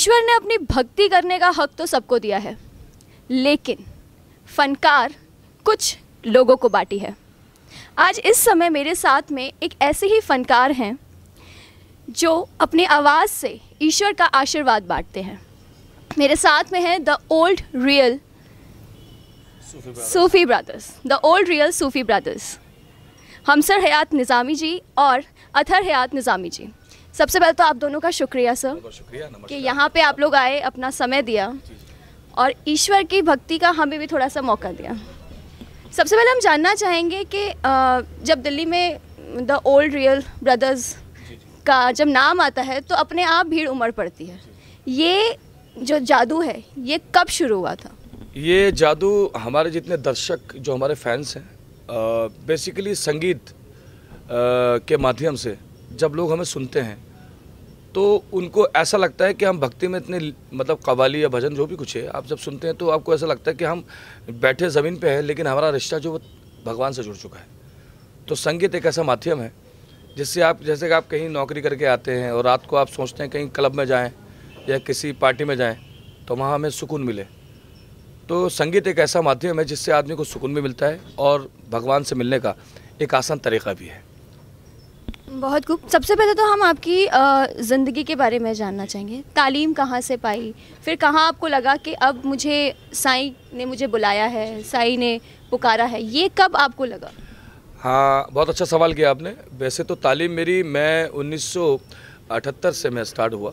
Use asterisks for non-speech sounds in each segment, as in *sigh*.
ईश्वर ने अपनी भक्ति करने का हक तो सबको दिया है, लेकिन फनकार कुछ लोगों को बांटी है। आज इस समय मेरे साथ में एक ऐसे ही फनकार हैं जो अपनी आवाज़ से ईश्वर का आशीर्वाद बांटते हैं। मेरे साथ में है the old real Sufi brothers, the old real Sufi brothers, Hamsar Hayat Nizami ji और अथर हयात निज़ामी जी। सबसे पहले तो आप दोनों का शुक्रिया सर शुक्रिया कि यहाँ पे आप लोग आए अपना समय दिया। और ईश्वर की भक्ति का हमें भी थोड़ा सा मौका दिया। सबसे पहले हम जानना चाहेंगे कि जब दिल्ली में द ओल्ड रियल ब्रदर्स का जब नाम आता है तो अपने आप भीड़ उमड़ पड़ती है। ये जो जादू है ये कब शुरू हुआ था? ये जादू हमारे जितने दर्शक जो हमारे फैंस हैं बेसिकली संगीत अ, के माध्यम से जब लोग हमें सुनते हैं तो उनको ऐसा लगता है कि हम भक्ति में इतने मतलब कवाली या भजन जो भी कुछ है, आप जब सुनते हैं तो आपको ऐसा लगता है कि हम बैठे ज़मीन पे है, लेकिन हमारा रिश्ता जो वो भगवान से जुड़ चुका है। तो संगीत एक ऐसा माध्यम है, जिससे आप, जैसे कि आप कहीं नौकरी करके आते हैं और रात को आप सोचते हैं कहीं क्लब में जाएँ या किसी पार्टी में जाएँ तो वहाँ हमें सुकून मिले। तो संगीत एक ऐसा माध्यम है जिससे आदमी को सुकून भी मिलता है और भगवान से मिलने का एक आसान तरीका भी है। बहुत खूब। सबसे पहले तो हम आपकी ज़िंदगी के बारे में जानना चाहेंगे। तालीम कहाँ से पाई? फिर कहाँ आपको लगा कि अब मुझे साईं ने मुझे बुलाया है, साईं ने पुकारा है? ये कब आपको लगा? हाँ बहुत अच्छा सवाल किया आपने। वैसे तो तालीम मेरी, मैं 1978 से मैं स्टार्ट हुआ।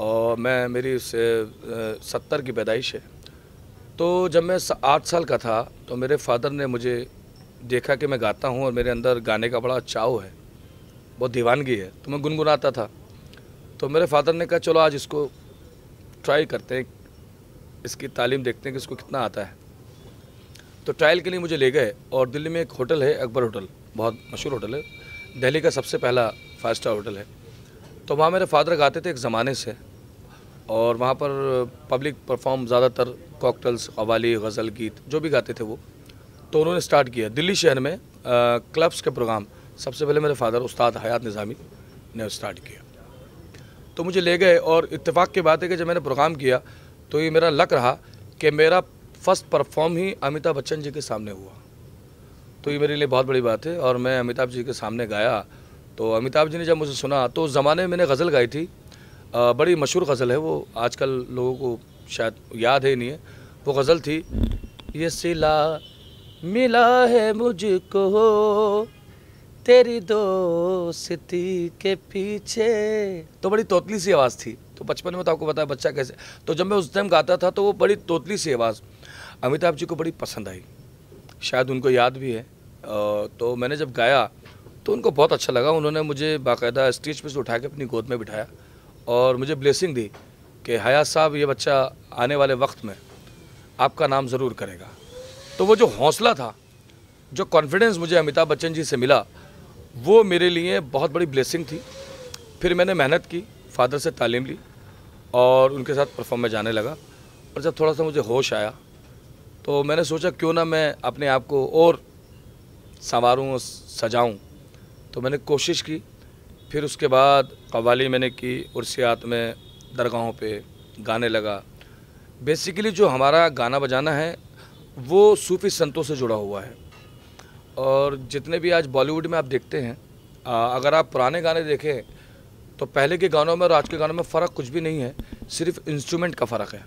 और मैं, मेरी सत्तर की पैदाइश है। तो जब मैं आठ साल का था तो मेरे फादर ने मुझे देखा कि मैं गाता हूँ और मेरे अंदर गाने का बड़ा चाव है। बहुत दीवानगी है। तो मैं गुनगुनाता था। तो मेरे फादर ने कहा चलो आज इसको ट्राई करते हैं। इसकी तालीम देखते हैं कि इसको कितना आता है। तो ट्रायल के लिए मुझे ले गए और दिल्ली में एक होटल है अकबर होटल। बहुत मशहूर होटल है। दिल्ली का सबसे पहला फाइव स्टार होटल है। तो वहाँ मेरे फादर गाते थे एक ज़माने से। और वहाँ पर पब्लिक परफॉर्म ज़्यादातर कॉकटेल्स कवाली गज़ल गीत जो भी गाते थे वो। तो उन्होंने स्टार्ट किया। दिल्ली शहर में आ, क्लब्स के प्रोग्राम सबसे पहले मेरे फादर उस्ताद हयात निज़ामी ने स्टार्ट किया। तो मुझे ले गए और इत्तेफाक की बात है कि जब मैंने प्रोग्राम किया तो ये मेरा लक रहा कि मेरा फ़र्स्ट परफॉर्म ही अमिताभ बच्चन जी के सामने हुआ। तो ये मेरे लिए बहुत बड़ी बात है और मैं अमिताभ जी के सामने गाया। तो अमिताभ जी ने जब मुझे सुना तो उस ज़माने में मैंने गज़ल गाई थी। अ, बड़ी मशहूर गज़ल है वो आजकल लोगों को शायद याद है नहीं है। वो गज़ल थी ये सिला मिला है मुझको तेरी दोस्ती के पीछे। तो बड़ी तोतली सी आवाज़ थी। तो बचपन में तो आपको है बच्चा कैसे तो जब मैं उस टाइम गाता था तो वो बड़ी तोतली सी आवाज़। अमिताभ जी को बड़ी पसंद आई। शायद उनको याद भी है। तो मैंने जब गाया तो उनको बहुत अच्छा लगा। उन्होंने मुझे बाकायदा स्टेज पर से उठा के अपनी गोद में बिठाया और मुझे ब्लेसिंग दी कि हयात साहब, ये बच्चा आने वाले वक्त में आपका नाम ज़रूर करेगा। तो वो जो हौसला था, जो कॉन्फिडेंस मुझे अमिताभ बच्चन जी से मिला वो मेरे लिए बहुत बड़ी ब्लेसिंग थी। फिर मैंने मेहनत की फादर से तालीम ली और उनके साथ परफॉर्म में जाने लगा और जब थोड़ा सा मुझे होश आया तो मैंने सोचा क्यों ना मैं अपने आप को और संवारूँ और सजाऊँ। तो मैंने कोशिश की, फिर उसके बाद कवाली मैंने की, उर्सियात में दरगाहों पे गाने लगा। बेसिकली जो हमारा गाना बजाना है, वो सूफ़ी संतों से जुड़ा हुआ है। और जितने भी आज बॉलीवुड में आप देखते हैं आ, अगर आप पुराने गाने देखें तो पहले के गानों में और आज के गानों में फ़र्क कुछ भी नहीं है सिर्फ़ इंस्ट्रूमेंट का फ़र्क है।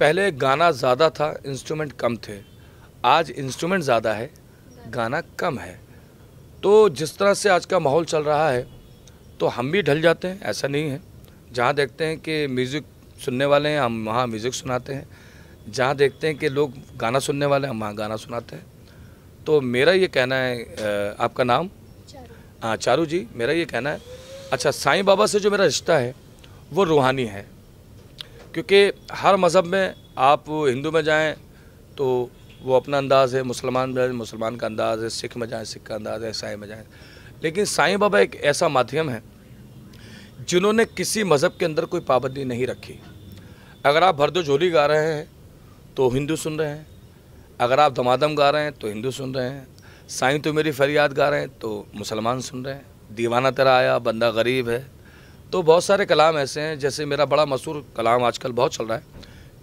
पहले गाना ज़्यादा था इंस्ट्रूमेंट कम थे। आज इंस्ट्रूमेंट ज़्यादा है गाना कम है। तो जिस तरह से आज का माहौल चल रहा है तो हम भी ढल जाते हैं ऐसा नहीं है। जहाँ देखते हैं कि म्यूज़िक सुनने वाले हैं हम वहाँ म्यूज़िक सुनाते हैं। जहाँ देखते हैं कि लोग गाना सुनने वाले हैं हम वहाँ गाना सुनाते हैं। तो मेरा ये कहना है आपका नाम? हाँ चारू जी मेरा ये कहना है। अच्छा साईं बाबा से जो मेरा रिश्ता है वो रूहानी है। क्योंकि हर मज़हब में आप हिंदू में जाएँ तो वो अपना अंदाज़ है मुसलमान में जाएँ, मुसलमान का अंदाज़ है सिख में जाएँ सिख का अंदाज़ है ईसाई में जाएँ। लेकिन साईं बाबा एक ऐसा माध्यम है जिन्होंने किसी मज़हब के अंदर कोई पाबंदी नहीं रखी। अगर आप भरदो झोली गा रहे हैं तो हिंदू सुन रहे हैं अगर आप दमादम गा रहे हैं तो हिंदू सुन रहे हैं साईं तो मेरी फरियाद गा रहे हैं तो मुसलमान सुन रहे हैं। दीवाना तेरा आया बंदा गरीब है। तो बहुत सारे कलाम ऐसे हैं जैसे मेरा बड़ा मशहूर कलाम आजकल बहुत चल रहा है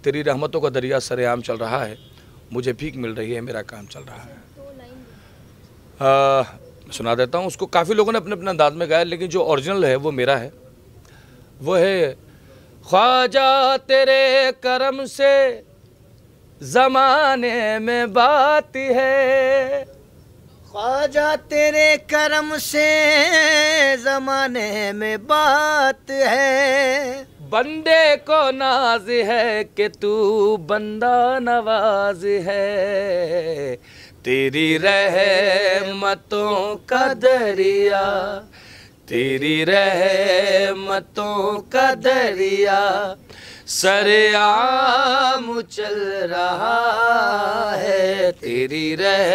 तेरी रहमतों का दरिया सरेआम चल रहा है मुझे भीख मिल रही है मेरा काम चल रहा है। आ, सुना देता हूँ उसको काफ़ी लोगों ने अपने अपने अंदाज में गाया लेकिन जो ओरिजिनल है वो मेरा है। वो है ख्वाजा तेरे करम से ज़माने में बात है। ख्वाजा तेरे करम से जमाने में बात है। बंदे को नाज है कि तू बंदा नवाज़ है। तेरी रहमतों का दरिया तेरी रहमतों का दरिया सरेआम चल रहा है तेरी रह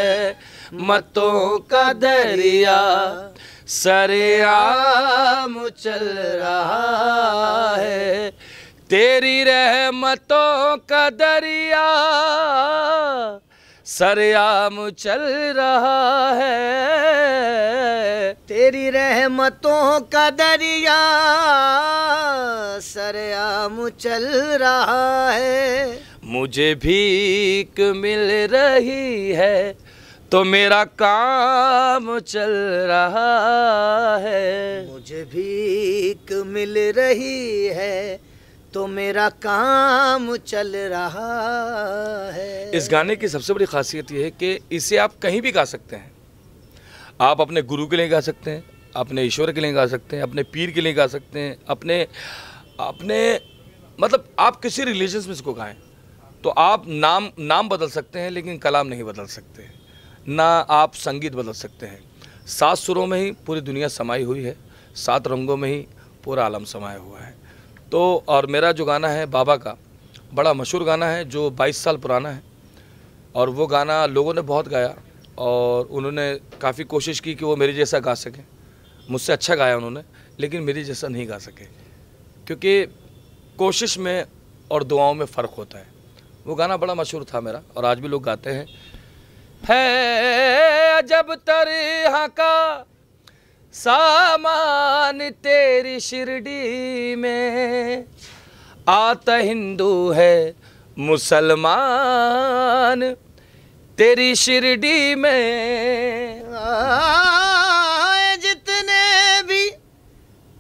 मतों का दरिया। सरेआम चल रहा है तेरी रहमतों का दरिया। सरेआम चल रहा है। तेरी रहमतों का दरिया सरेआम चल रहा है। मुझे भीख मिल रही है तो मेरा काम चल रहा है। मुझे भीख मिल रही है तो मेरा काम चल रहा है। इस गाने की सबसे बड़ी खासियत यह है कि इसे आप कहीं भी गा सकते हैं। आप अपने गुरु के लिए गा सकते हैं, अपने ईश्वर के लिए गा सकते हैं, अपने पीर के लिए गा सकते हैं, अपने अपने मतलब आप किसी रिलीजन में इसको गाएँ तो आप नाम नाम बदल सकते हैं, लेकिन कलाम नहीं बदल सकते। ना आप संगीत बदल सकते हैं। सात सुरों में ही पूरी दुनिया समाई हुई है, सात रंगों में ही पूरा आलम समाया हुआ है। तो और मेरा जो गाना है बाबा का, बड़ा मशहूर गाना है, जो 22 साल पुराना है। और वो गाना लोगों ने बहुत गाया, और उन्होंने काफ़ी कोशिश की कि वो मेरे जैसा गा सकें। मुझसे अच्छा गाया उन्होंने, लेकिन मेरे जैसा नहीं गा सके। क्योंकि कोशिश में और दुआओं में फ़र्क होता है। वो गाना बड़ा मशहूर था मेरा, और आज भी लोग गाते हैं। है, जब तरह का सामान तेरी शिरडी में। आता हिंदू है मुसलमान, तेरी शिरडी में। आए जितने भी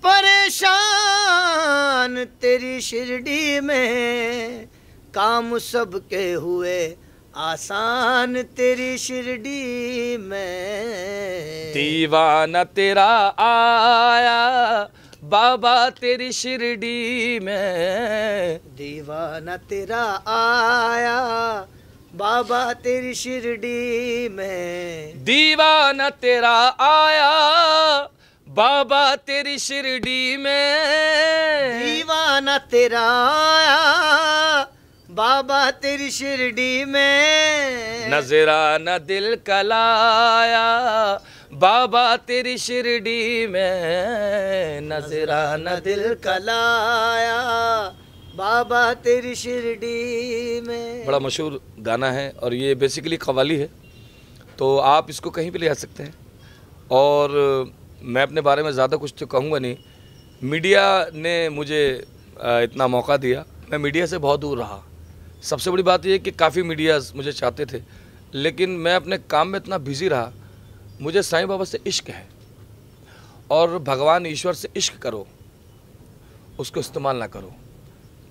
परेशान तेरी शिरडी में, काम सबके हुए आसान तेरी शिरडी में। दीवाना तेरा आया बाबा तेरी शिरडी में। दीवाना तेरा आया बाबा तेरी शिरडी में। दीवाना तेरा आया बाबा तेरी शिरडी में। दीवाना तेरा आया बाबा तेरी शिरडी में। नजराना दिल कलाया बाबा तेरी शिरडी में। नजराना दिल कलाया बाबा तेरी शिरडी में। बड़ा मशहूर गाना है और ये बेसिकली कवाली है। तो आप इसको कहीं भी ले जा सकते हैं। और मैं अपने बारे में ज़्यादा कुछ तो कहूँगा नहीं। मीडिया ने मुझे इतना मौका दिया। मैं मीडिया से बहुत दूर रहा। सबसे बड़ी बात यह कि काफ़ी मीडियाज़ मुझे चाहते थे, लेकिन मैं अपने काम में इतना बिज़ी रहा, मुझे साईं बाबा से इश्क है और भगवान ईश्वर से इश्क करो, उसको इस्तेमाल ना करो,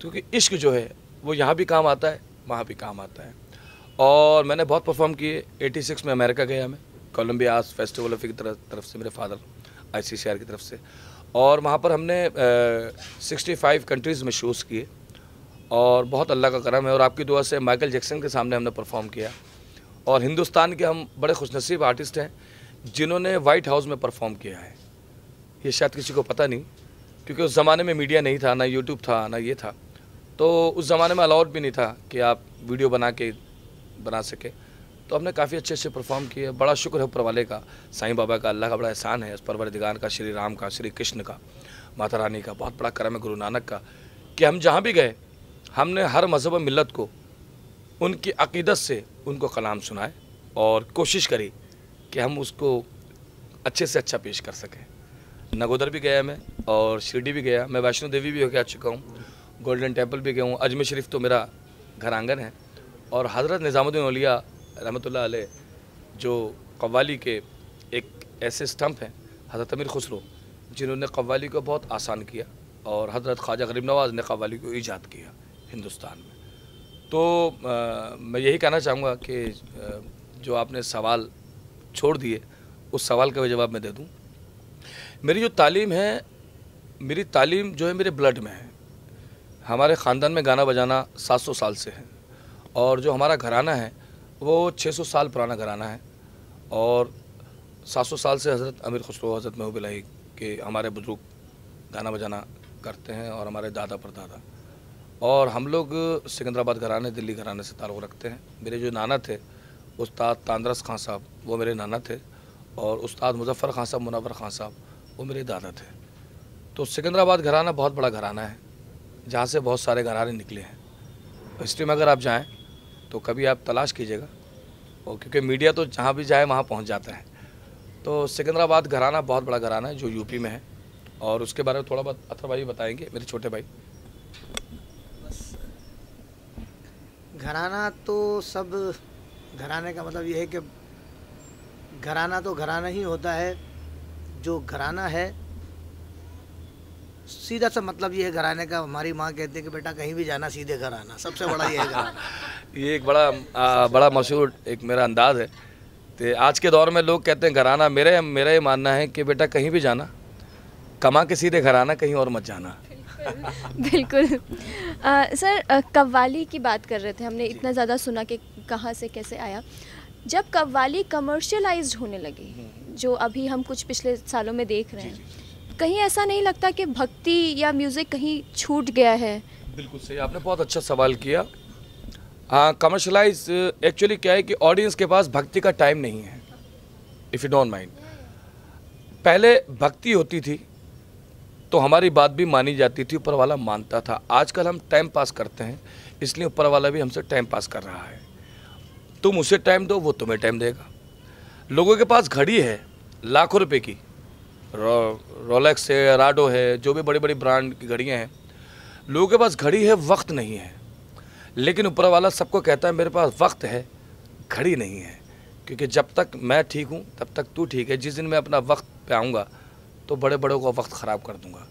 क्योंकि इश्क जो है, वो यहाँ भी काम आता है, वहाँ भी काम आता है। और मैंने बहुत परफॉर्म किए 86 में अमेरिका गया मैं आर्ट्स फेस्टिवल ऑफ़ की तरफ़ तरफ़ से मेरे फादर आई की तरफ़ से। और वहाँ पर हमने सिक्सटी फाइव कंट्रीज़ में शोज़ किए। और बहुत अल्लाह का करम है और आपकी दुआ से माइकल जैक्सन के सामने हमने परफॉर्म किया। और हिंदुस्तान के हम बड़े खुशनसीब आर्टिस्ट हैं, जिन्होंने वाइट हाउस में परफॉर्म किया है। ये शायद किसी को पता नहीं, क्योंकि उस ज़माने में मीडिया नहीं था, ना यूट्यूब था, ना ये था। तो उस ज़माने में अलाउड भी नहीं था कि आप वीडियो बना के, बना सके। तो हमने काफ़ी अच्छे अच्छे परफॉर्म किए। बड़ा शुक्र है ऊपर वाले का, साईं बाबा का अल्लाह का बड़ा एहसान है परवरदिगान का, श्री राम का, श्री कृष्ण का, माता रानी का, बहुत बड़ा करम है गुरु नानक का, कि हम जहाँ भी गए हमने हर मज़हब मिलत को, उनकी अकीदत से उनको कलाम सुनाए और कोशिश करी कि हम उसको अच्छे से अच्छा पेश कर सकें। नगोदर भी गया मैं और शिरडी भी गया। मैं वैष्णो देवी भी होकर आ चुका हूँ। गोल्डन टेंपल भी गया हूँ। अजमेर शरीफ तो मेरा घर आँगन है। और हज़रत निज़ामुद्दीन रहमतुल्लाह अलैह, जो कव्वाली के एक ऐसे स्टम्प हैं, हज़रत अमीर खुसरो, जिन्होंने कव्वाली को बहुत आसान किया और हज़रत ख्वाजा गरीब नवाज़ ने कव्वाली को ईजाद किया। हिंदुस्तान में। तो आ, मैं यही कहना चाहूँगा कि जो आपने सवाल छोड़ दिए उस सवाल का भी जवाब मैं दे दूँ। मेरी जो तालीम है मेरी तालीम जो है मेरे ब्लड में है। हमारे ख़ानदान में गाना बजाना 700 साल से है और जो हमारा घराना है वो 600 साल पुराना घराना है और 700 साल से हज़रत अमीर खुसरो हज़रत महबूब के हमारे बुज़ुर्ग गाना बजाना करते हैं और हमारे दादा परदादा। और हम लोग सिकंदराबाद घराने, दिल्ली घराने से ताल्लुक़ रखते हैं। मेरे जो नाना थे, उस्ताद तांदरस खान साहब, वो मेरे नाना थे और उस्ताद मुजफ़र खान साहब मुनवर खान साहब, वो मेरे दादा थे। तो सिकंदराबाद घराना बहुत बड़ा घराना है, जहाँ से बहुत सारे घराने निकले हैं। हिस्ट्री में अगर आप जाएँ तो कभी आप तलाश कीजिएगा। और क्योंकि मीडिया तो जहाँ भी जाए, वहाँ पहुँच जाता है। तो सिकंदराबाद घराना बहुत बड़ा घराना है, जो यूपी में है। और उसके बारे में थोड़ा बहुत अथर भाई बताएँगे, मेरे छोटे भाई। घराना तो सब घराने का मतलब ये है कि घराना तो घराना ही होता है जो घराना है सीधा सा मतलब ये है घराने का हमारी माँ कहती है कि बेटा कहीं भी जाना सीधे घर आना सबसे बड़ा ये है *laughs* घराना। ये एक बड़ा आ, बड़ा मशहूर एक मेरा अंदाज है तो आज के दौर में लोग कहते हैं घराना मेरे मेरा ये मानना है कि बेटा कहीं भी जाना कमा के सीधे घर आना कहीं और मत जाना। *laughs* बिल्कुल। आ, सर आ, कव्वाली की बात कर रहे थे हमने इतना ज़्यादा सुना कि कहाँ से कैसे आया। जब कव्वाली कमर्शियलाइज्ड होने लगी जो अभी हम कुछ पिछले सालों में देख रहे हैं कहीं ऐसा नहीं लगता कि भक्ति या म्यूज़िक कहीं छूट गया है? बिल्कुल सही आपने बहुत अच्छा सवाल किया। हाँ कमर्शलाइज एक्चुअली क्या है कि ऑडियंस के पास भक्ति का टाइम नहीं है इफ़ यू डोंट माइंड पहले भक्ति होती थी तो हमारी बात भी मानी जाती थी ऊपर वाला मानता था। आजकल हम टाइम पास करते हैं इसलिए ऊपर वाला भी हमसे टाइम पास कर रहा है। तुम उसे टाइम दो वो तुम्हें टाइम देगा। लोगों के पास घड़ी है लाखों रुपए की। रो, रोलेक्स है राडो है जो भी बड़ी बड़ी ब्रांड की घड़ियाँ हैं। लोगों के पास घड़ी है वक्त नहीं है। लेकिन ऊपर वाला सबको कहता है मेरे पास वक्त है घड़ी नहीं है। क्योंकि जब तक मैं ठीक हूँ तब तक तू ठीक है। जिस दिन मैं अपना वक्त पे आऊँगा तो बड़े बड़ों का वक्त ख़राब कर दूँगा।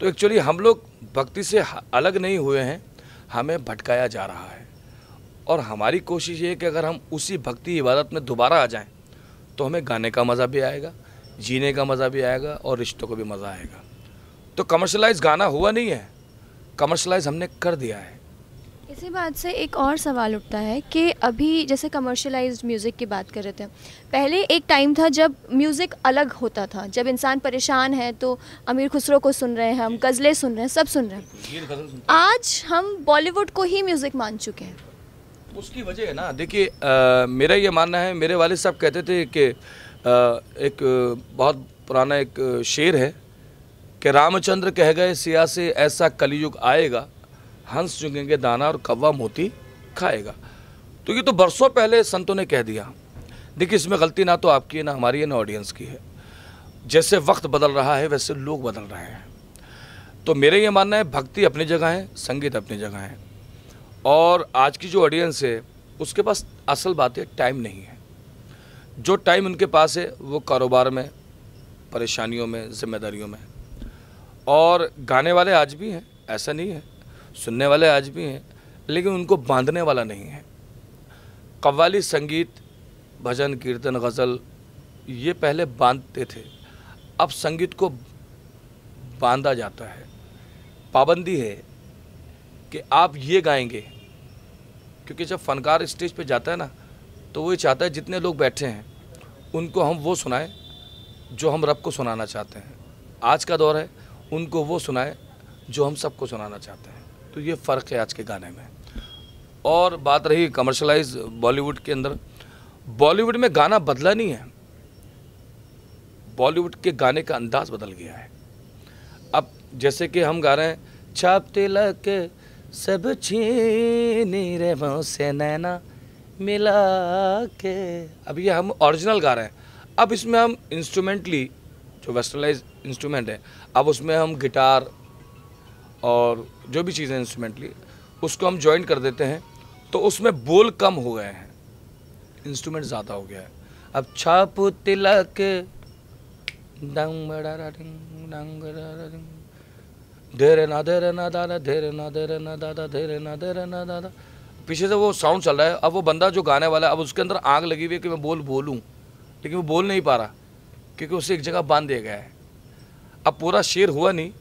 तो एक्चुअली हम लोग भक्ति से अलग नहीं हुए हैं। हमें भटकाया जा रहा है। और हमारी कोशिश ये है कि अगर हम उसी भक्ति इबादत में दोबारा आ जाएँ तो हमें गाने का मज़ा भी आएगा, जीने का मज़ा भी आएगा और रिश्तों को भी मज़ा आएगा। तो कमर्शलाइज गाना हुआ नहीं है। कमर्शलाइज हमने कर दिया है। इसी बात से एक और सवाल उठता है कि अभी जैसे कमर्शलाइज्ड म्यूज़िक की बात कर रहे थे पहले एक टाइम था जब म्यूज़िक अलग होता था। जब इंसान परेशान है तो अमीर खुसरो को सुन रहे हैं हम गज़लें सुन रहे हैं सब सुन रहे हैं। आज हम बॉलीवुड को ही म्यूज़िक मान चुके हैं। उसकी वजह है ना देखिए मेरा ये मानना है मेरे वाले साहब कहते थे कि एक बहुत पुराना एक शेर है कि रामचंद्र कह गए सिया से ऐसा कलयुग आएगा। हंस चुकेंगे दाना और कौवा मोती खाएगा। तो ये तो बरसों पहले संतों ने कह दिया। देखिए, इसमें गलती ना तो आपकी है, ना हमारी है, ना ऑडियंस की है। जैसे वक्त बदल रहा है, वैसे लोग बदल रहे हैं। तो मेरे ये मानना है, भक्ति अपनी जगह है, संगीत अपनी जगह है। और आज की जो ऑडियंस है, उसके पास असल बात है टाइम नहीं है। जो टाइम उनके पास है, वो कारोबार में, परेशानियों में, जिम्मेदारियों में। और गाने वाले आज भी हैं, ऐसा नहीं है। सुनने वाले आज भी हैं, लेकिन उनको बांधने वाला नहीं है। कव्वाली संगीत, भजन, कीर्तन, गज़ल, ये पहले बांधते थे। अब संगीत को बांधा जाता है। पाबंदी है कि आप ये गाएँगे। क्योंकि जब फनकार स्टेज पे जाता है ना तो वो ये चाहता है जितने लोग बैठे हैं, उनको हम वो सुनाएँ जो हम रब को सुनाना चाहते हैं। आज का दौर है, उनको वो सुनाएँ जो हम सबको सुनाना चाहते हैं। तो ये फ़र्क है आज के गाने में। और बात रही कमर्शलाइज बॉलीवुड के अंदर बॉलीवुड में गाना बदला नहीं है। बॉलीवुड के गाने का अंदाज बदल गया है। अब जैसे कि हम गा रहे हैं, छाप तिलक सब छीनी रे से नैना मिला के। अब ये हम ओरिजिनल गा रहे हैं। अब इसमें हम इंस्ट्रूमेंटली जो वेस्टर्नाइज इंस्ट्रूमेंट है, अब उसमें हम गिटार और जो भी चीज़ें इंस्ट्रूमेंटली उसको हम ज्वाइन कर देते हैं तो उसमें बोल कम हो गए हैं। इंस्ट्रूमेंट ज़्यादा हो गया है। अब छाप तिलक धेरे ना धेरे ना, दादा, धेरे ना धेरे ना, दादा, धेरे ना धेरे ना, दादा। पीछे से वो साउंड चल रहा है। अब वो बंदा जो गाने वाला है, अब उसके अंदर आग लगी हुई है कि मैं बोल बोलूँ। लेकिन वो बोल नहीं पा रहा, क्योंकि उसे एक जगह बाँध दिया गया है। अब पूरा शेर हुआ नहीं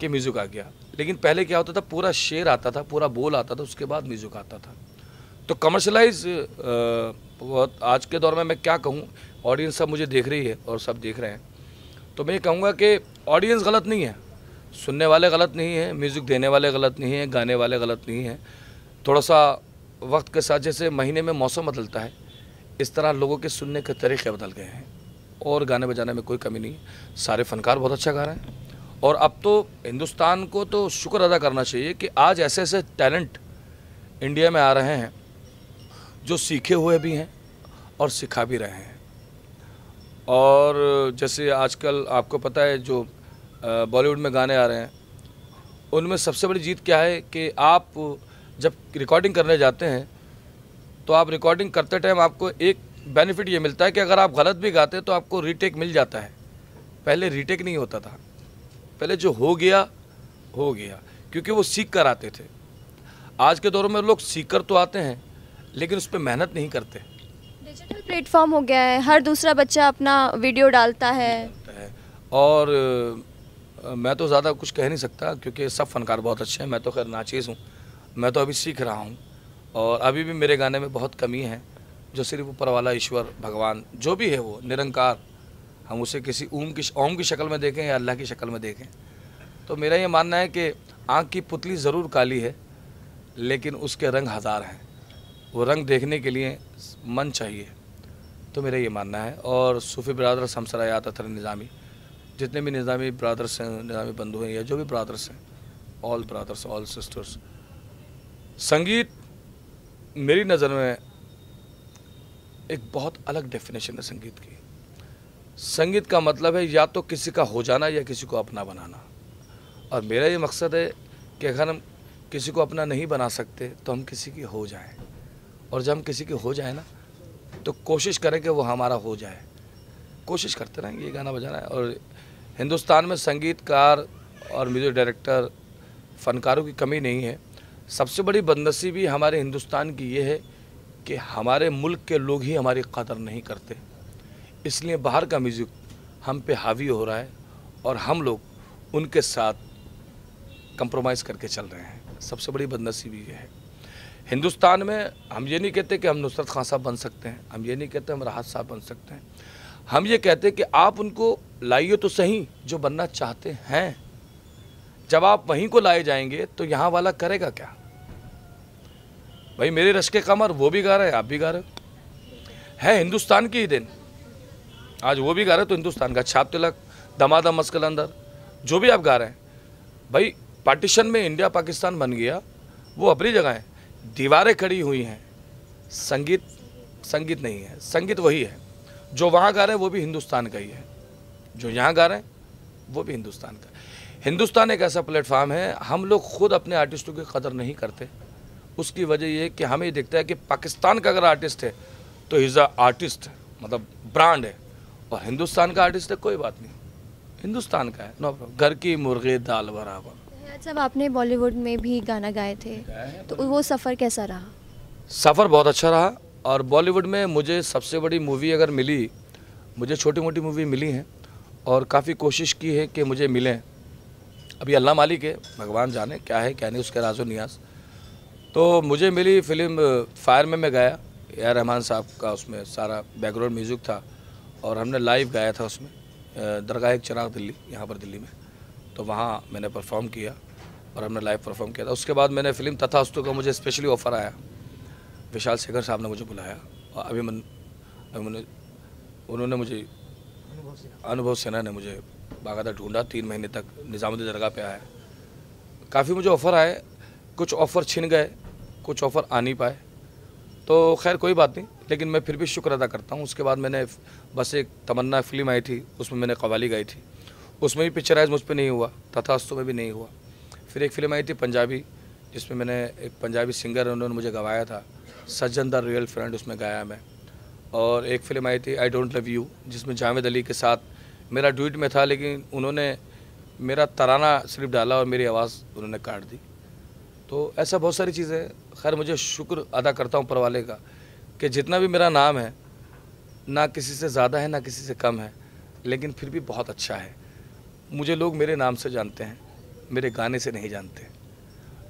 कि म्यूज़िक आ गया। लेकिन पहले क्या होता था, पूरा शेर आता था, पूरा बोल आता था, उसके बाद म्यूज़िक आता था। तो कमर्शलाइज आज के दौर में मैं क्या कहूँ ऑडियंस सब मुझे देख रही है और सब देख रहे हैं। तो मैं ये कहूँगा कि ऑडियंस गलत नहीं है। सुनने वाले गलत नहीं हैं, म्यूज़िक देने वाले गलत नहीं हैं, गाने वाले गलत नहीं हैं। थोड़ा सा वक्त के साथ जैसे महीने में मौसम बदलता है, इस तरह लोगों के सुनने के तरीके बदल गए हैं और गाने बजाने में कोई कमी नहीं सारे फनकार बहुत अच्छा गा रहे हैं। और अब तो हिंदुस्तान को तो शुक्र अदा करना चाहिए कि आज ऐसे ऐसे टैलेंट इंडिया में आ रहे हैं, जो सीखे हुए भी हैं और सिखा भी रहे हैं। और जैसे आजकल आपको पता है जो बॉलीवुड में गाने आ रहे हैं, उनमें सबसे बड़ी जीत क्या है कि आप जब रिकॉर्डिंग करने जाते हैं तो आप रिकॉर्डिंग करते टाइम आपको एक बेनिफिट ये मिलता है कि अगर आप गलत भी गाते तो आपको रीटेक मिल जाता है। पहले रीटेक नहीं होता था। पहले जो हो गया हो गया क्योंकि वो सीख कर आते थे। आज के दौर में लोग सीख कर तो आते हैं लेकिन उस पर मेहनत नहीं करते। डिजिटल प्लेटफॉर्म हो गया है हर दूसरा बच्चा अपना वीडियो डालता है। और मैं तो ज़्यादा कुछ कह नहीं सकता क्योंकि सब फनकार बहुत अच्छे हैं मैं तो खैर नाचीज़ हूँ मैं तो अभी सीख रहा हूँ। और अभी भी मेरे गाने में बहुत कमी है जो सिर्फ़ ऊपर वाला ईश्वर भगवान जो भी है वो निरंकार। हम उसे किसी ओम की ओम की शक्ल में देखें या अल्लाह की शक्ल में देखें। तो मेरा ये मानना है कि आँख की पुतली ज़रूर काली है, लेकिन उसके रंग हज़ार हैं। वो रंग देखने के लिए मन चाहिए तो मेरा ये मानना है। और सूफी बरदर शमसरायात अतर निज़ामी, जितने भी निज़ामी ब्रादर्स हैं, निज़ामी बंधु हैं, या जो भी ब्रादर्स हैं ऑल ब्रादर्स ऑल सिस्टर्स संगीत मेरी नज़र में एक बहुत अलग डेफिनेशन है संगीत की। संगीत का मतलब है या तो किसी का हो जाना या किसी को अपना बनाना। और मेरा ये मकसद है कि अगर हम किसी को अपना नहीं बना सकते तो हम किसी की हो जाएँ। और जब हम किसी की हो जाए ना तो कोशिश करें कि वो हमारा हो जाए। कोशिश करते रहें ये गाना बजाना है। और हिंदुस्तान में संगीतकार और म्यूज़िक डायरेक्टर फ़नकारों की कमी नहीं है। सबसे बड़ी बदनसीबी हमारे हिंदुस्तान की ये है कि हमारे मुल्क के लोग ही हमारी कदर नहीं करते। इसलिए बाहर का म्यूज़िक हम पे हावी हो रहा है और हम लोग उनके साथ कंप्रोमाइज़ करके चल रहे हैं। सबसे बड़ी बदनसीबी ये है। हिंदुस्तान में हम ये नहीं कहते कि हम नुसरत खान साहब बन सकते हैं। हम ये नहीं कहते हम राहत साहब बन सकते हैं। हम ये कहते हैं कि आप उनको लाइए तो सही, जो बनना चाहते हैं। जब आप वहीं को लाए जाएँगे तो यहाँ वाला करेगा क्या? भाई मेरे रश के कमर वो भी गा रहे हैं, आप भी गा रहे हो। है हिंदुस्तान की ही दिन। आज वो भी गा रहे हैं तो हिंदुस्तान का छाप तिलक, दमादम मस्कल अंदर, जो भी आप गा रहे हैं। भाई, पार्टीशन में इंडिया पाकिस्तान बन गया, वो अपनी जगह है। दीवारें खड़ी हुई हैं। संगीत संगीत नहीं है। संगीत वही है। जो वहाँ गा रहे हैं, वो भी हिंदुस्तान का ही है। जो यहाँ गा रहे हैं, वो भी हिंदुस्तान का। हिंदुस्तान एक ऐसा प्लेटफार्म है, हम लोग खुद अपने आर्टिस्टों की कदर नहीं करते। उसकी वजह ये है कि हमें दिखता है कि पाकिस्तान का अगर आर्टिस्ट है तो इज़ अ आर्टिस्ट मतलब ब्रांड है। और हिंदुस्तान का आर्टिस्ट है कोई बात नहीं। हिंदुस्तान का है नो प्रॉब्लम घर की मुर्गे दाल बराबर। सब आपने बॉलीवुड में भी गाना गाए थे तो वो सफ़र कैसा रहा? सफ़र बहुत अच्छा रहा और बॉलीवुड में मुझे सबसे बड़ी मूवी अगर मिली मुझे छोटी मोटी मूवी मिली हैं और काफ़ी कोशिश की है कि मुझे मिलें। अभी अल्लाह मालिक है भगवान जाने क्या है क्या नहीं उसके राजो नियाज तो मुझे मिली फ़िल्म फायर में मैं गाया ए रहमान साहब का उसमें सारा बैकग्राउंड म्यूज़िक था। और हमने लाइव गाया था उसमें दरगाह एक चिराग दिल्ली, यहाँ पर दिल्ली में। तो वहाँ मैंने परफॉर्म किया और हमने लाइव परफॉर्म किया था। उसके बाद मैंने फ़िल्म तथास्तु का मुझे स्पेशली ऑफ़र आया। विशाल शेखर साहब ने मुझे बुलाया और अभी मन अभी उन्होंने मुझे, अनुभव सेना ने मुझे बाकायदा ढूंढा। तीन महीने तक निज़ामुद्दीन दरगाह पे आया। काफ़ी मुझे ऑफ़र आए, कुछ ऑफ़र छिन गए, कुछ ऑफ़र आ नहीं पाए। तो खैर, कोई बात नहीं। लेकिन मैं फिर भी शुक्र अदा करता हूँ। उसके बाद मैंने बस एक तमन्ना फ़िल्म आई थी, उसमें मैंने कवाली गाई थी। उसमें भी पिक्चराइज मुझ पर नहीं हुआ, तथास्तु में भी नहीं हुआ। फिर एक फ़िल्म आई थी पंजाबी, जिसमें मैंने एक पंजाबी सिंगर उन्होंने मुझे गवाया था, सज्जन द रियल फ्रेंड, उसमें गाया मैं। और एक फ़िल्म आई थी, आई डोंट लव यू, जिसमें जावेद अली के साथ मेरा डुइट में था, लेकिन उन्होंने मेरा तराना सिर्फ़ डाला और मेरी आवाज़ उन्होंने काट दी। तो ऐसा बहुत सारी चीज़ें खैर, मुझे शुक्र अदा करता हूँ परवाले का कि जितना भी मेरा नाम है ना किसी से ज़्यादा है ना किसी से कम है लेकिन फिर भी बहुत अच्छा है। मुझे लोग मेरे नाम से जानते हैं मेरे गाने से नहीं जानते।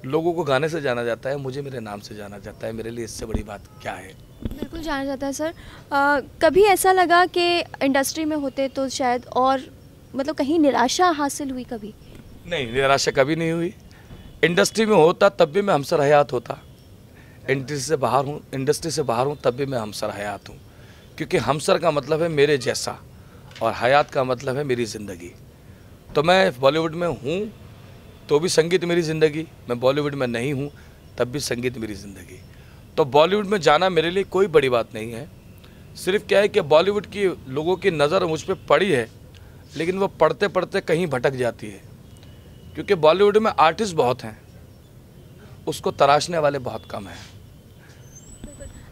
लोगों को गाने से जाना जाता है मुझे मेरे नाम से जाना जाता है। मेरे लिए इससे बड़ी बात क्या है? बिल्कुल जाना जाता है सर। आ, कभी ऐसा लगा कि इंडस्ट्री में होते तो शायद और मतलब कहीं निराशा हासिल हुई कभी? नहीं निराशा कभी नहीं हुई। इंडस्ट्री में होता तब भी मैं हमसे हयात होता। इंडस्ट्री से बाहर हूँ, इंडस्ट्री से बाहर हूँ, तब भी मैं हमसर हयात हूँ। क्योंकि हमसर का मतलब है मेरे जैसा और हयात का मतलब है मेरी ज़िंदगी। तो मैं बॉलीवुड में हूँ तो भी संगीत मेरी ज़िंदगी, मैं बॉलीवुड में नहीं हूँ, तब भी संगीत मेरी ज़िंदगी। तो बॉलीवुड में जाना मेरे लिए कोई बड़ी बात नहीं है। सिर्फ़ क्या है कि बॉलीवुड की लोगों की नज़र मुझ पर पड़ी है, लेकिन वो पढ़ते पढ़ते कहीं भटक जाती है। क्योंकि बॉलीवुड में आर्टिस्ट बहुत हैं, उसको तराशने वाले बहुत कम हैं।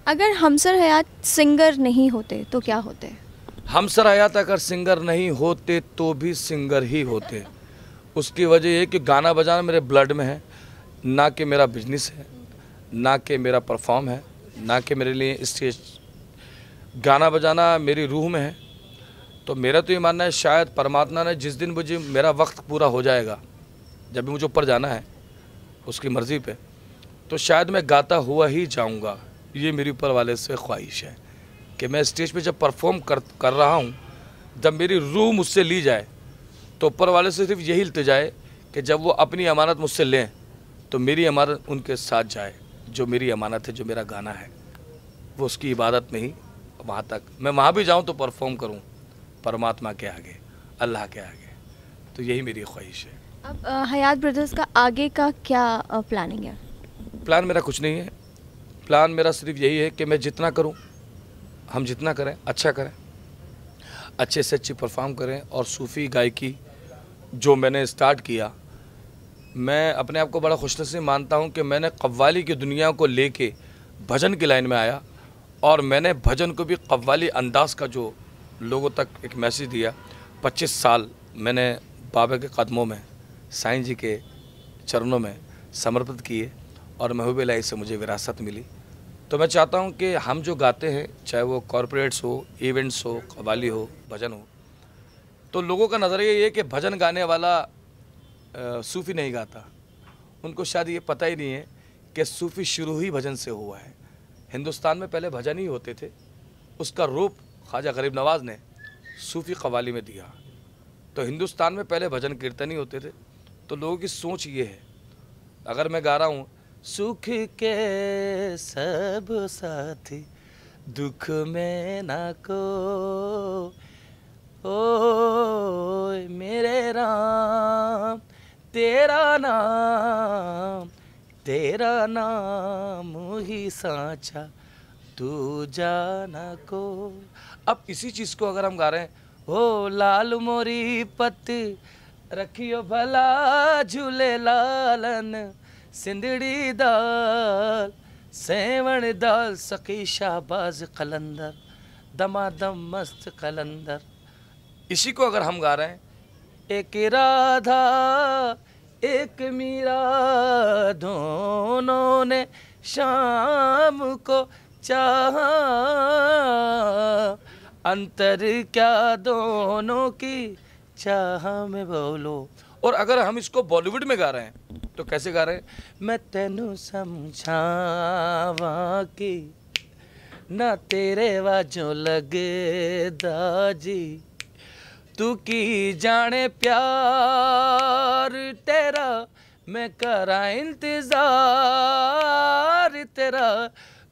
अगर हमसर हयात सिंगर नहीं होते तो क्या होते? हमसर हयात अगर सिंगर नहीं होते तो भी सिंगर ही होते। उसकी वजह ये कि गाना बजाना मेरे ब्लड में है, ना कि मेरा बिज़नेस है, ना कि मेरा परफॉर्म है, ना कि मेरे लिए स्टेज। गाना बजाना मेरी रूह में है तो मेरा तो ये मानना है शायद परमात्मा ने जिस दिन मुझे, मेरा वक्त पूरा हो जाएगा, जब भी मुझे ऊपर जाना है, उसकी मर्ज़ी पे तो शायद मैं गाता हुआ ही जाऊँगा। ये मेरी ऊपर वाले से ख्वाहिश है कि मैं स्टेज पे जब परफॉर्म कर कर रहा हूँ जब मेरी रूह मुझसे ली जाए तो ऊपर वाले से सिर्फ़ यही लेते जाए कि जब वो अपनी अमानत मुझसे लें तो मेरी अमानत उनके साथ जाए जो मेरी अमानत है जो मेरा गाना है। वो उसकी इबादत में ही वहाँ तक। मैं वहाँ भी जाऊँ तो परफॉर्म करूँ परमात्मा के आगे अल्लाह के आगे। तो यही मेरी ख्वाहिश है। अब हयात ब्रदर्स का आगे का क्या प्लानिंग है? प्लान मेरा कुछ नहीं है। प्लान मेरा सिर्फ़ यही है कि मैं जितना करूँ, हम जितना करें अच्छा करें, अच्छे से अच्छी परफॉर्म करें और सूफ़ी गायकी जो मैंने स्टार्ट किया, मैं अपने आप को बड़ा खुशनसीब मानता हूँ कि मैंने कव्वाली की दुनिया को लेके भजन की लाइन में आया और मैंने भजन को भी कव्वाली अंदाज का जो लोगों तक एक मैसेज दिया। 25 साल मैंने बाबा के कदमों में, साईं जी के चरणों में समर्पित किए और महबूब लाई से मुझे विरासत मिली। तो मैं चाहता हूँ कि हम जो गाते हैं चाहे वो कॉरपोरेट्स हो इवेंट्स हो कवाली हो भजन हो तो लोगों का नज़रिया ये है कि भजन गाने वाला आ, सूफ़ी नहीं गाता। उनको शायद ये पता ही नहीं है कि सूफ़ी शुरू ही भजन से हुआ है। हिंदुस्तान में पहले भजन ही होते थे। उसका रूप ख्वाजा गरीब नवाज़ ने सूफ़ी कवाली में दिया। तो हिंदुस्तान में पहले भजन कीर्तन ही होते थे। तो लोगों की सोच ये है। अगर मैं गा रहा हूँ सुख के सब साथी दुख में ना को। ओ मेरे राम, तेरा नाम तेरा नाम ही साचा, तू जाना को। अब इसी चीज़ को अगर हम गा रहे हैं, ओ लाल मोरी पत, रखियो भला झूले लालन सिंदड़ी दाल, सेवण दाल सकी शाहबाज कलंदर, दमादम मस्त कलंदर। इसी को अगर हम गा रहे हैं, एक राधा, एक मीरा, दोनों ने शाम को चाह। अंतर क्या दोनों की चाह में बोलो। और अगर हम इसको बॉलीवुड में गा रहे हैं तो कैसे गा रहे हैं? मैं तेनू समझावा की ना तेरे वाजो लगे दाजी तू की जाने प्यार तेरा, मैं करा इंतज़ार तेरा।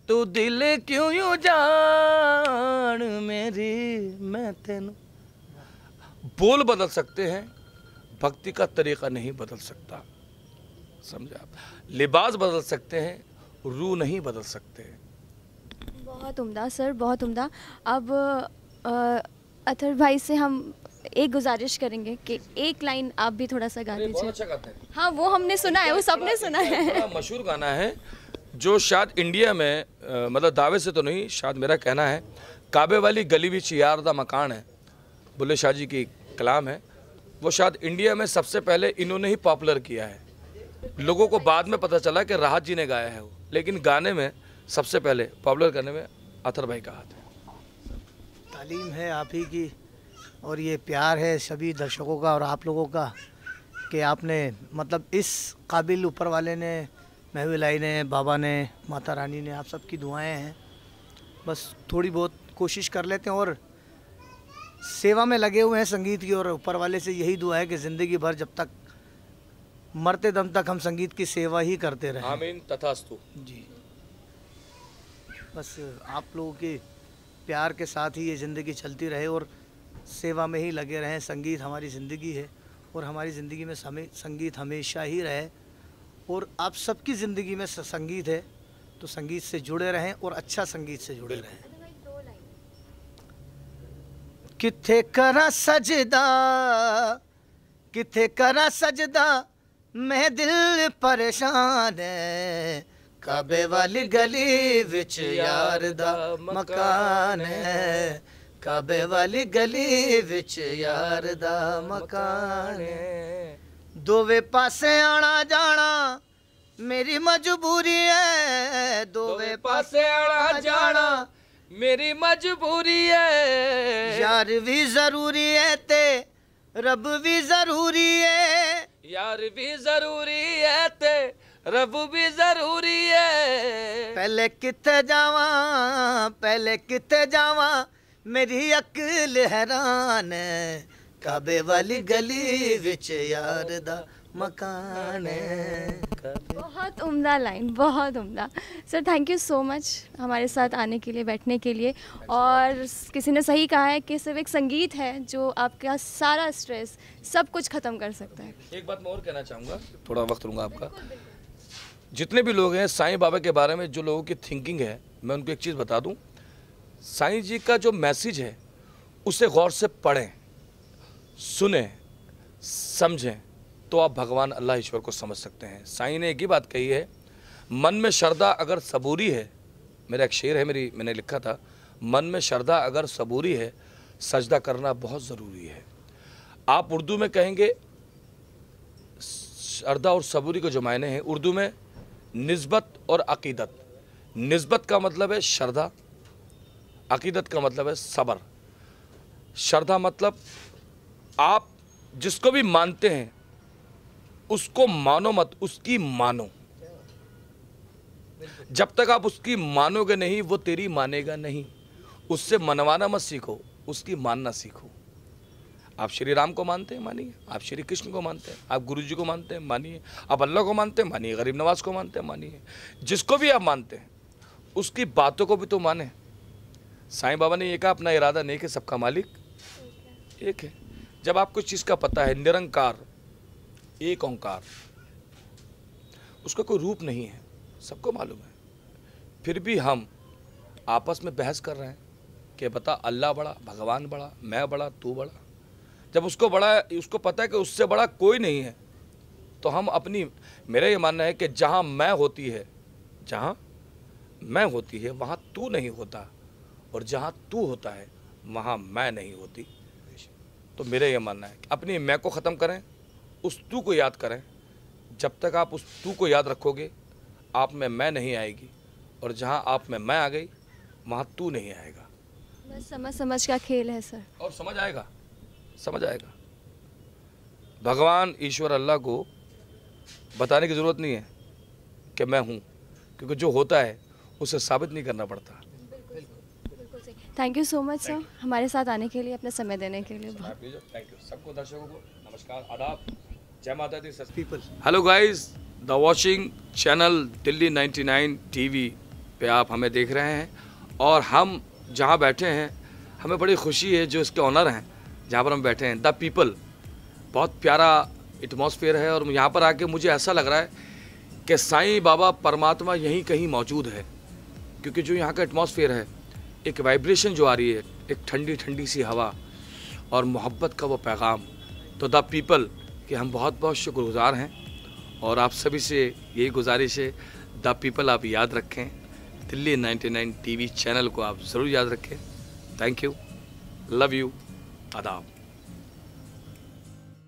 तू दिल क्यों यूँ जान मेरी? मैं तेन बोल बदल सकते हैं। भक्ति का तरीका नहीं बदल सकता। समझा आप? लिबास बदल सकते हैं रूह नहीं बदल सकते। बहुत उम्दा सर बहुत उम्दा। अब अथर भाई से हम एक गुजारिश करेंगे कि एक लाइन आप भी थोड़ा सा गा दीजिए। अच्छा गाते हैं। हाँ वो हमने सुना है वो सबने सुना है। मशहूर गाना है जो शायद इंडिया में अ, मतलब दावे से तो नहीं शायद मेरा कहना है काबे वाली गली विच यार दा मकान है। बुल्ले शाह जी की कलाम है। वो शायद इंडिया में सबसे पहले इन्होंने ही पॉपुलर किया है। लोगों को बाद में पता चला कि राहत जी ने गाया है वो। लेकिन गाने में सबसे पहले पॉपुलर करने में अतर भाई का हाथ है। तालीम है आप ही की और ये प्यार है सभी दर्शकों का और आप लोगों का कि आपने मतलब इस काबिल ऊपर वाले ने महविलाई ने, बाबा ने, माता रानी ने आप सबकी दुआएँ हैं। बस थोड़ी बहुत कोशिश कर लेते हैं और सेवा में लगे हुए हैं संगीत की और ऊपर वाले से यही दुआ है कि ज़िंदगी भर जब तक मरते दम तक हम संगीत की सेवा ही करते रहें। आमीन तथास्तु। जी। बस आप लोगों के प्यार के साथ ही ये ज़िंदगी चलती रहे और सेवा में ही लगे रहें। संगीत हमारी ज़िंदगी है और हमारी ज़िंदगी में संगीत हमेशा ही रहे। और आप सबकी ज़िंदगी में संगीत है तो संगीत से जुड़े रहें और अच्छा संगीत से जुड़े रहें। किथे करा सजदा किथे करा सजदा मैं दिल परेशान है काबे वाली गली विच यार दा मकान है काबे वाली गली विच यार दा मकान है दोवे पासे आना जाना मेरी मजबूरी है दोवे पासे आना जाना मेरी मजबूरी है। यार भी ज़रूरी है ते रब भी ज़रूरी है। यार भी ज़रूरी है ते रब भी ज़रूरी है। पहले किथे जावा पहले किथे जावा मेरी अकल हैरान है। काबे वाली गली विच यार दा मकान है। बहुत उम्दा लाइन बहुत उम्दा। Sir thank you so much हमारे साथ आने के लिए बैठने के लिए। और किसी ने सही कहा है कि सिर्फ़ एक संगीत है जो आपका सारा स्ट्रेस सब कुछ ख़त्म कर सकता है। एक बात मैं और कहना चाहूँगा थोड़ा वक्त लूँगा आपका। जितने भी लोग हैं साईं बाबा के बारे में जो लोगों की थिंकिंग है मैं उनको एक चीज़ बता दूँ। साईं जी का जो मैसेज है उसे गौर से पढ़ें सुने समझें। तो आप भगवान अल्लाह ईश्वर को समझ सकते हैं। साईं ने एक ही बात कही है, मन में श्रद्धा अगर सबूरी है, मेरा एक शेर है, मेरी, मैंने लिखा था, मन में श्रद्धा अगर सबूरी है, सजदा करना बहुत ज़रूरी है। आप उर्दू में कहेंगे, श्रद्धा और सबूरी के जो मायने हैं, उर्दू में नस्बत और अकीदत। नस्बत का मतलब है श्रद्धा, अकीदत का मतलब है सबर। श्रद्धा मतलब आप जिसको भी मानते हैं उसको मानो मत, उसकी मानो। जब तक आप उसकी मानोगे नहीं, वो तेरी मानेगा नहीं। उससे मनवाना मत सीखो, उसकी मानना सीखो। आप श्री राम को मानते हैं, मानिए। आप श्री कृष्ण को मानते हैं, आप गुरु जी को मानते हैं, मानिए। आप अल्लाह को मानते हैं, मानिए। गरीब नवाज़ को मानते हैं, मानिए। जिसको भी आप मानते हैं, उसकी बातों को भी तो माने। साईं बाबा ने ये कहा, अपना इरादा नहीं कि सबका मालिक। एक है। जब आपको इस चीज़ का पता है, निरंकार एक ओंकार। उसका कोई रूप नहीं है, सबको मालूम है। फिर भी हम आपस में बहस कर रहे हैं कि बता, अल्लाह बड़ा, भगवान बड़ा, मैं बड़ा, तू बड़ा। जब उसको बड़ा, उसको पता है कि उससे बड़ा कोई नहीं है तो हम अपनी, मेरा ये मानना है कि जहाँ मैं होती है, जहाँ मैं होती है, वहाँ तू नहीं होता। और जहाँ तू होता है, वहाँ मैं नहीं होती। तो मेरा ये मानना है अपनी मैं को ख़त्म करें उस तू को याद करें। जब तक आप उस तू को याद रखोगे आप में मैं नहीं आएगी। और जहाँ आप में मैं आ गई वहाँ तू नहीं आएगा। बस समझ समझ का खेल है सर। और समझ आएगा? समझ आएगा। भगवान ईश्वर अल्लाह को बताने की ज़रूरत नहीं है कि मैं हूँ क्योंकि जो होता है उसे साबित नहीं करना पड़ता। Thank you so much sir हमारे साथ आने के लिए अपना समय देने के लिए। थैंक यू सबको दर्शकों को नमस्कार आदाब। जय माता दी people hello guys the watching channel Delhi 99 TV पे आप हमें देख रहे हैं और हम जहाँ बैठे हैं, हमें बड़ी खुशी है जो इसके ऑनर हैं, जहाँ पर हम बैठे हैं द पीपल बहुत प्यारा एटमोसफियर है और यहाँ पर आके मुझे ऐसा लग रहा है कि साईं बाबा परमात्मा यहीं कहीं मौजूद है, क्योंकि जो यहाँ का एटमोसफियर है, एक वाइब्रेशन जो आ रही है, एक ठंडी ठंडी सी हवा और मोहब्बत का वो पैगाम। तो द पीपल कि हम बहुत बहुत शुक्रगुजार हैं और आप सभी से यही गुजारिश है, द पीपल आप याद रखें, दिल्ली 99 टीवी चैनल को आप ज़रूर याद रखें। थैंक यू लव यू आदाब.